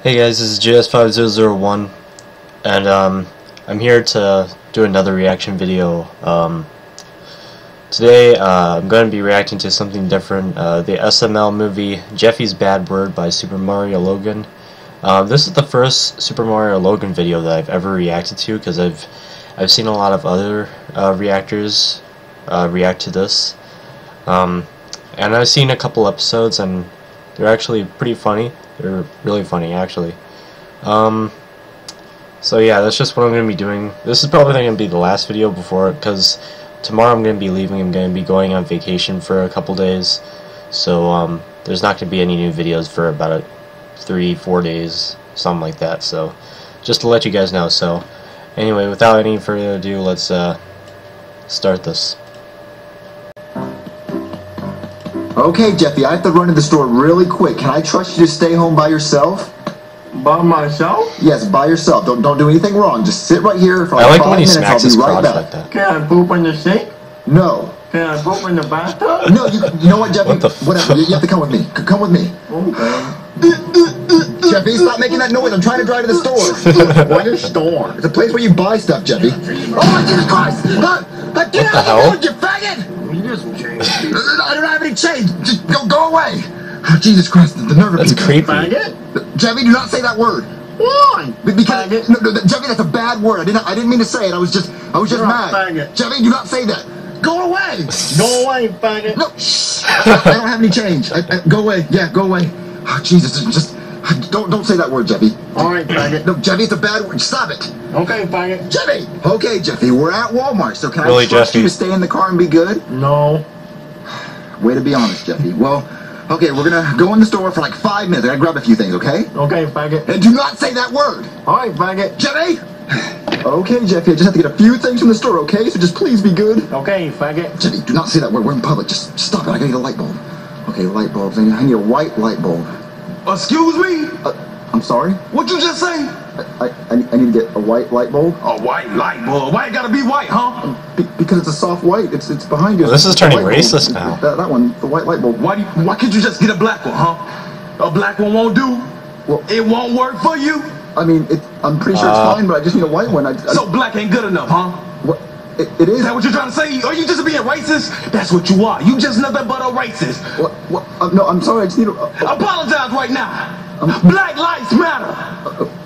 Hey guys, this is JS5001, and um, I'm here to do another reaction video. Um, today uh, I'm going to be reacting to something different, uh, the SML movie Jeffy's Bad Word by Super Mario Logan. Um, this is the first Super Mario Logan video that I've ever reacted to because I've I've seen a lot of other uh, reactors uh, react to this, um, and I've seen a couple episodes and they're actually pretty funny. They're really funny, actually. Um, so yeah, that's just what I'm going to be doing. This is probably going to be the last video before, because tomorrow I'm going to be leaving. I'm going to be going on vacation for a couple days. So um, there's not going to be any new videos for about three, four days, something like that. So just to let you guys know. So anyway, without any further ado, let's uh, start this. Okay, Jeffy, I have to run to the store really quick. Can I trust you to stay home by yourself? By myself? Yes, by yourself. Don't don't do anything wrong. Just sit right here for like I like five when he minutes. smacks I'll his be right back. like that. Can I poop in the sink? No, Can I poop in the bathtub? no. You, you know what, Jeffy? What the Whatever. You, you have to come with me. C- Come with me. Okay. Jeffy, stop making that noise. I'm trying to drive to the store. What is store? It's a place where you buy stuff, Jeffy. Oh my Jesus Christ! Uh, uh, get What the out hell? of here, you faggot! You just changed. I don't have any change. Just go go away. Oh, Jesus Christ! The nerve of That's people. creepy. Faggot? Jeffy, do not say that word. Why? Because Faggot? no, no, Jeffy, that's a bad word. I didn't. I didn't mean to say it. I was just. I was just You're a mad. faggot. Jeffy, do not say that. Go away. Go away, faggot. No. Shh. I, I don't have any change. I, I, go away. Yeah, go away. Oh, Jesus, just don't don't say that word, Jeffy. Alright, faggot. No, Jeffy, it's a bad word. Stop it. Okay, faggot. Jeffy. Okay, Jeffy, we're at Walmart, so can Really, I trust Jeffy? you to stay in the car and be good? No. Way to be honest, Jeffy. Well, okay, we're gonna go in the store for like five minutes. I gotta grab a few things, okay? Okay, faggot. And do not say that word. Alright, faggot. Jeffy! Okay, Jeffy, I just have to get a few things from the store, okay? So just please be good. Okay, faggot. Jeffy, do not say that word. We're in public. Just stop it. I gotta get a light bulb. Okay, light bulbs. I need, I need a white light bulb. Excuse me? Uh, I'm sorry? What you just say? I, I, I need- to get a white light bulb. A white light bulb. Why it gotta be white, huh? Be, because it's a soft white. It's it's behind you. Well, this is turning light bulb. racist now. That, that one, the white light bulb. Why do you, why can't you just get a black one, huh? A black one won't do. Well, It won't work for you. I mean, it, I'm pretty sure Uh, it's fine, but I just need a white one. I, I, So black ain't good enough, huh? What, it, it is. Is that what you're trying to say? Are you just being racist? That's what you are. You just nothing but a racist. What, what, uh, no, I'm sorry. I just need to Uh, Apologize right now. Um, Black lives matter.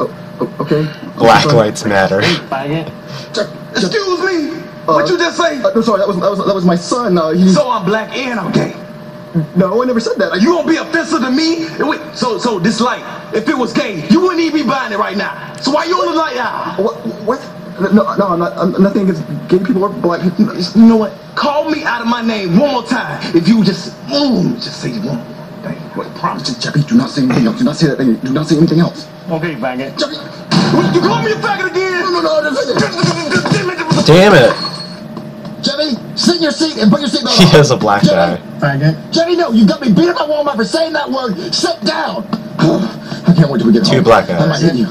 uh, uh, okay. Black Sorry. lights matter. Faggot. Jeff- Jeff- Excuse me. What you just say? Uh, no, sorry. That was that was that was my son. Uh, he. So I'm black and I'm gay. no, I never said that. I, You won't be offensive to me? Wait, so so this light, if it was gay, you wouldn't even be buying it right now. So why you on the light now? What? What? No, no, I'm not. I'm nothing against gay people or black people. No, You know what? Call me out of my name one more time. If you just, mm, just say one more thing. What, promise you. Jeffy, do not say anything else. Do not say that thing. Do not say anything else. Okay, faggot. Jeffy. What, you call me a faggot again? No, no, no, don't say that. Damn it! Jeffy, sit in your seat and put your seatbelt He on. is a black guy. Jeffy, Faggot. Jeffy, no, you got me beat up at Walmart for saying that word. Sit down. I can't wait till we get Two home. black guys. I might hit you.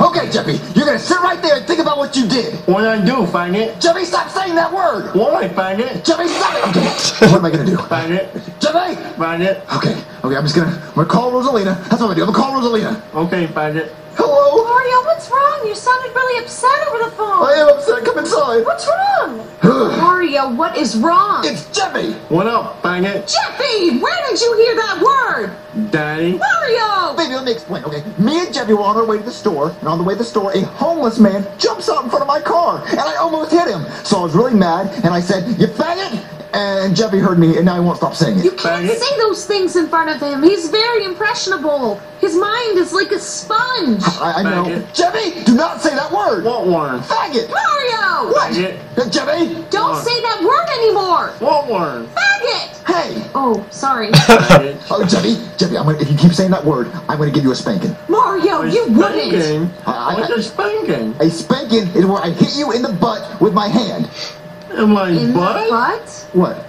Okay, Jeffy, you're gonna sit right there and think about what you did. What I do, faggot? Jeffy, stop saying that word. What Why, faggot? Jeffy, stop it. Okay, what am I gonna do? Faggot. Jeffy. Faggot. Okay, okay, I'm just gonna, I'm gonna call Rosalina. That's what I'm gonna do. I'm gonna call Rosalina. Okay, faggot. Hello. Mario, what's wrong? You sounded really upset over the phone. I am upset. Come inside. What's wrong? Mario, what is wrong? It's Jeffy. What up, bang it? Jeffy, where did you hear that word? Daddy? Mario! Baby, let me explain, okay? Me and Jeffy were on our way to the store, and on the way to the store, a homeless man jumps out in front of my car, and I almost hit him. So I was really mad, and I said, "You faggot!" And Jeffy heard me, and now he won't stop saying it. You can't say those things in front of him. He's very impressionable. His mind is like a sponge. I, I know. Faggot. Jeffy, do not say that word. What word? Faggot. Mario! What? Faggot. Jeffy. Don't What? say that word anymore. What word? Faggot! Hey. Oh, sorry. Oh, Jeffy. Jeffy, I'm gonna, if you keep saying that word, I'm gonna give you a spanking. Mario, you wouldn't. Spanking? I- I- What's a spanking? A spanking is where I hit you in the butt with my hand. In my In butt? the butt? What?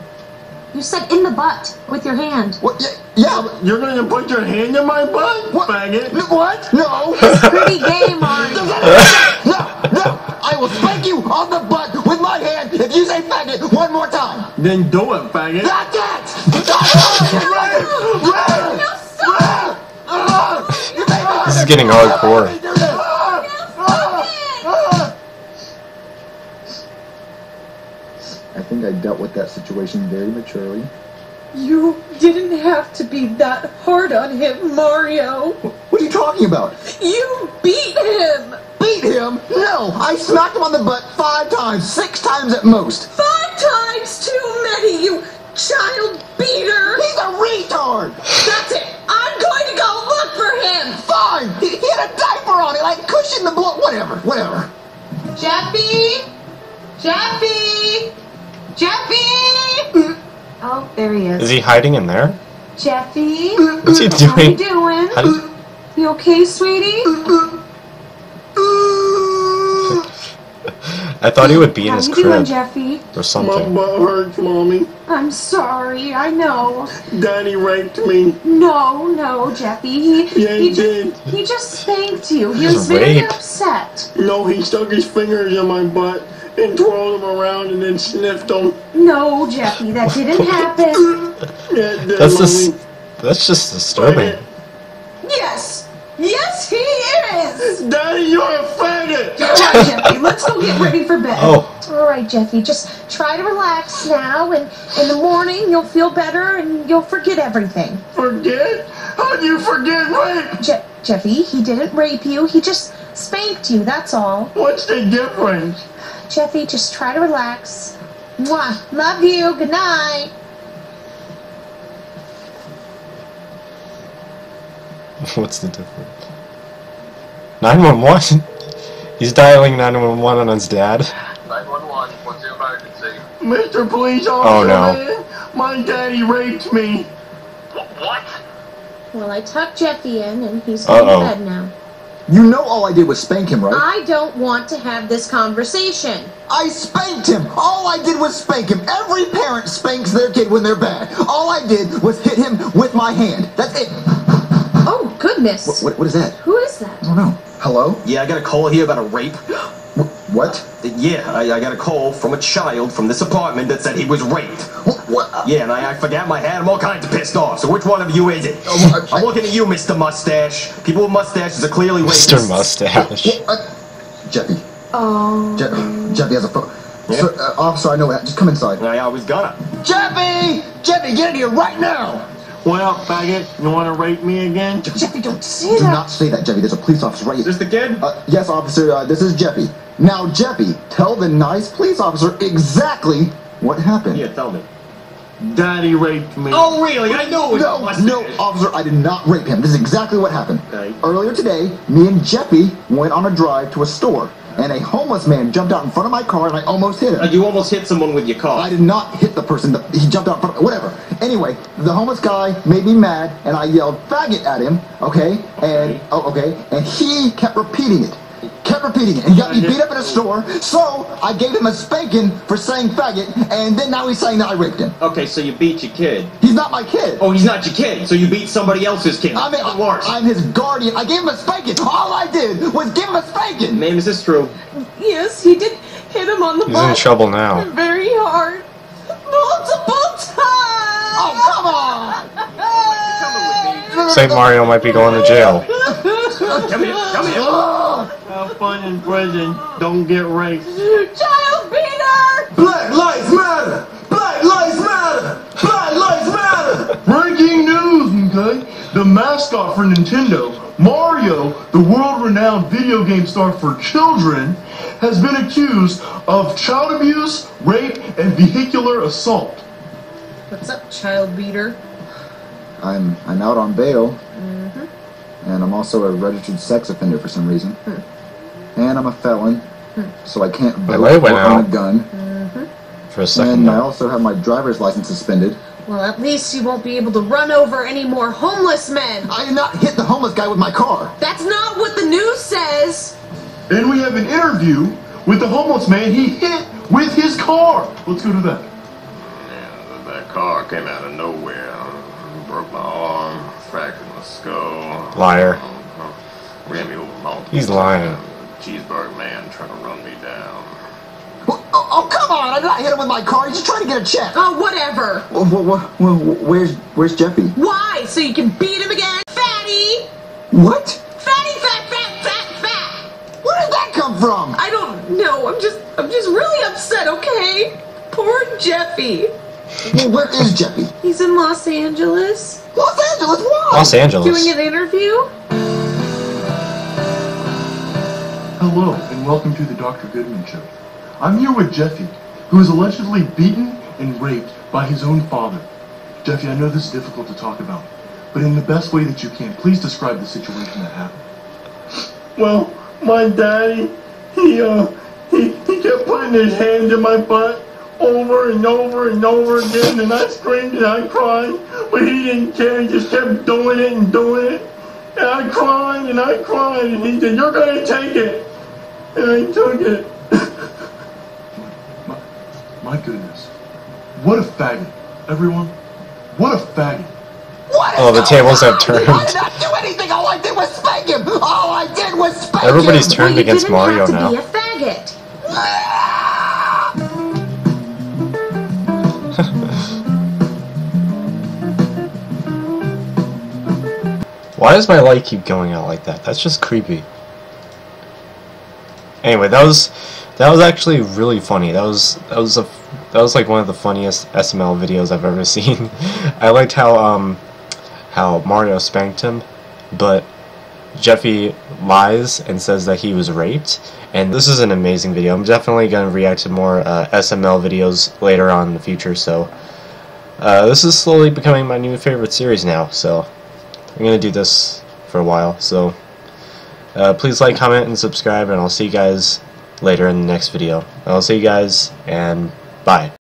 You said in the butt with your hand. What? Yeah. yeah You're gonna put your hand in my butt? what? Faggot. No, What? No. It's pretty gay, Mario. No, no, I will spank you on the butt with my hand if you say faggot one more time. Then do it, faggot. That's it! That's it! Run! Run! No, stop! Run! You made me getting hardcore. Let me do this. I think I dealt with that situation very maturely. You didn't have to be that hard on him, Mario. What are you talking about? You beat him! Beat him? No, I smacked him on the butt five times, six times at most. Five times too many, you child beater! He's a retard. That's it! I'm going to go look for him! Fine. He, he had a diaper on it, like cushion the blood. Whatever, whatever. Jeffy! Jeffy! Jeffy! Oh, there he is. Is he hiding in there? Jeffy? What's he How you doing? doing? How did- You okay, sweetie? I thought he would be in How his you doing, crib Jeffy? or My something. butt hurts, mommy. I'm sorry, I know. Daddy raped me. No, no, Jeffy. He, Yeah, he he just, did. he just spanked you. He This was is very upset. No, he stuck his fingers in my butt and twirled them around and then sniffed them. No, Jeffy, that didn't happen. Yeah, did, That's just that's just disturbing. yes, yes, he is. Daddy, you're a faggot! All right, Jeffy, let's go get ready for bed. Oh. All right, Jeffy, just try to relax now, and in the morning you'll feel better and you'll forget everything. Forget? How'd you forget rape? Je- Jeffy, he didn't rape you. He just spanked you. That's all. What's the difference? Jeffy, just try to relax. Mwah. Love you. Good night. What's the difference? 911? He's dialing 911 on his dad? 911, what's your emergency? Mr. Police Oh, Officer, no. my daddy raped me. Wh- what? Well, I tucked Jeffy in, and he's going Uh-oh. to bed now. You know all I did was spank him, right? I don't want to have this conversation. I spanked him. All I did was spank him. Every parent spanks their kid when they're bad. All I did was hit him with my hand. That's it. Oh, goodness. What, what, what is that? Who is that? I don't know. Hello? Yeah, I got a call here about a rape. Wh- What? Yeah, I, I got a call from a child from this apartment that said he was raped. What? what? Yeah, and I, I forgot my hat. I'm all kinds of pissed off. So which one of you is it? Oh, I- I'm looking at you, Mr. Mustache. People with mustaches are clearly Mr. Mustache. Uh, Jeffy. Oh. Je- Jeffy has a phone. Yeah. Sir, uh, officer, I know that. Just come inside. I always gonna. Jeffy! Jeffy, get in here right now! Well, faggot, you wanna rape me again? Jeffy, don't say Do that. not say that, Jeffy. There's a police officer right Is here. this the kid? Uh, yes, officer, uh, this is Jeffy. Now, Jeffy, tell the nice police officer exactly what happened. Yeah, tell me. Daddy raped me. Oh, really? I knew it was No, mustache. no, officer, I did not rape him. This is exactly what happened. Okay. Earlier today, me and Jeffy went on a drive to a store, and a homeless man jumped out in front of my car, and I almost hit him. Uh, you almost hit someone with your car. I did not hit the person. That, he jumped out in front of whatever. Anyway, the homeless guy made me mad, and I yelled faggot at him. Okay, and oh, okay, and he kept repeating it. Kept repeating it, and he got me beat up at a store. So I gave him a spanking for saying faggot, and then now he's saying that I raped him. Okay, so you beat your kid. He's not my kid. Oh, he's not your kid, so you beat somebody else's kid. I mean, That's worse. I'm his guardian. I gave him a spanking. All I did was give him a spanking. Ma'am, is this true? Yes, he did hit him on the He's in trouble now. Very hard. Multiple times. Oh, come on! St. Mario might be going to jail. Come here, come here. Have fun in prison. Don't get raped. Child beater. Black Lives Matter! Black Lives Matter! Black Lives Matter! Breaking news, okay? The mascot for Nintendo, Mario, the world-renowned video game star for children, has been accused of child abuse, rape, and vehicular assault. What's up, child beater? I'm I'm out on bail, Mhm. and I'm also a registered sex offender for some reason, and I'm a felon, hmm. so I can't My vote or went own out. a gun, mm-hmm. For a second. and I also have my driver's license suspended. Well, at least you won't be able to run over any more homeless men. I did not hit the homeless guy with my car. That's not what the news says. And we have an interview with the homeless man he hit with his car. Let's go to that. Yeah, that car came out of nowhere. Broke my arm, fractured my skull. Liar. Ran me over multiple He's lying. times. Cheeseburger man trying to run me down. Oh, oh, oh, come on! I did not hit him with my car. He's just trying to get a check. Oh, whatever. Well, well, well, well, where's where's Jeffy? Why? So you can beat him again? Fatty! What? Fatty, fat, fat, fat, fat. Where did that come from? I don't know. I'm just I'm just really upset, okay? Poor Jeffy. Well, where is Jeffy? He's in Los Angeles Los Angeles, why? Los Angeles. doing an interview. Hello, and welcome to the Dr. Goodman Show. I'm here with Jeffy, who is allegedly beaten and raped by his own father. Jeffy, I know this is difficult to talk about, but in the best way that you can, please describe the situation that happened. Well, my daddy, he uh, he, he kept putting his hand in my butt over and over and over again, and I screamed and I cried, but he didn't care. He just kept doing it and doing it, and I cried and I cried, and he said, "You're gonna take it," and I took it. My, my goodness. What a faggot. Everyone, what a faggot. What oh, is Oh, the tables have turned. I did not do anything. All I did was spank him. All I did was spank Everybody's him. turned well, you against didn't Mario have to now. be a faggot. Why does my light keep going out like that? That's just creepy. Anyway, that was that was actually really funny. That was that was a that was like one of the funniest SML videos I've ever seen. I liked how um how Mario spanked him, but Jeffy lies and says that he was raped. And this is an amazing video. I'm definitely gonna react to more uh, SML videos later on in the future. So uh, this is slowly becoming my new favorite series now. So I'm gonna do this for a while. So uh, please like, comment, and subscribe, and I'll see you guys later in the next video. I'll see you guys, and bye.